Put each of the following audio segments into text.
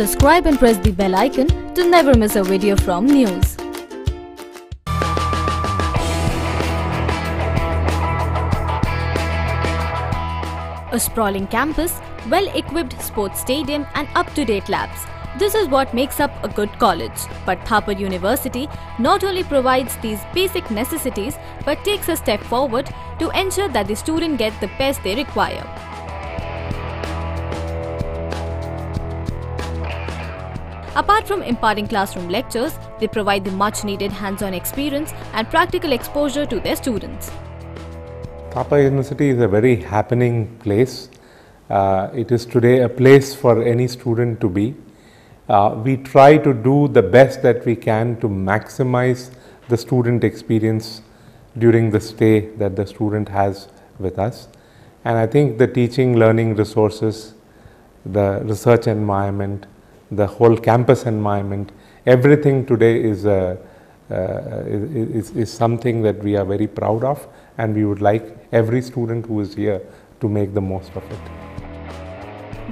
Subscribe and press the bell icon to never miss a video from NYOOOZ. A sprawling campus, well equipped sports stadium, and up to date labs. This is what makes up a good college. But Thapar University not only provides these basic necessities but takes a step forward to ensure that the student get the best they require. Apart from imparting classroom lectures, they provide the much needed hands on experience and practical exposure to their students. Thapar University is a very happening place. Uh, it is today a place for any student to be. Uh, we try to do the best that we can to maximize the student experience during the stay that the student has with us. And I think the teaching, learning resources, the research environment, the whole campus environment, everything today is, uh, uh, is, is something that we are very proud of and we would like every student who is here to make the most of it.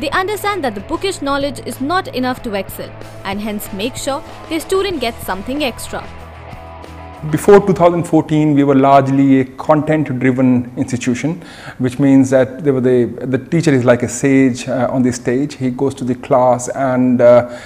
They understand that the bookish knowledge is not enough to excel and hence make sure their student gets something extra. Before 2014, we were largely a content-driven institution, which means that the, the teacher is like a sage uh, on the stage. He goes to the class and uh,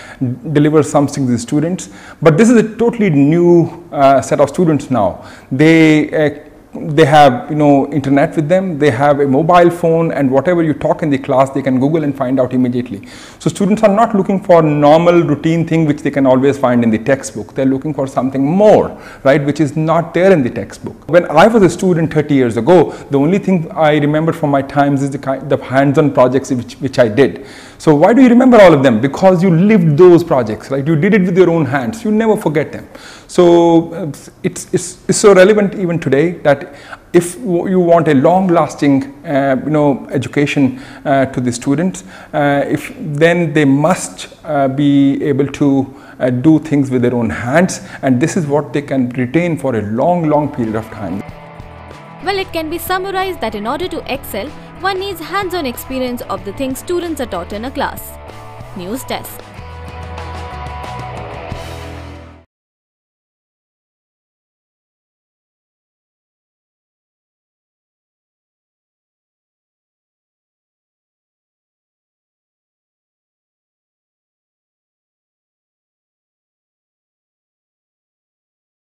delivers something to the students. But this is a totally new uh, set of students now. They uh, they have you know internet with them they have a mobile phone and whatever you talk in the class they can google and find out immediately. So students are not looking for normal routine thing which they can always find in the textbook. They're looking for something more right which is not there in the textbook. When i was a student 30 years ago the only thing i remember from my times is the kind the hands-on projects which, which i did. So why do you remember all of them? Because you lived those projects right? You did it with your own hands. You never forget them. So uh, it's, it's, it's so relevant even today that if you want a long-lasting, uh, you know, education uh, to the students, uh, if then they must uh, be able to uh, do things with their own hands, and this is what they can retain for a long, long period of time. Well, it can be summarized that in order to excel, one needs hands-on experience of the things students are taught in a class. News Desk.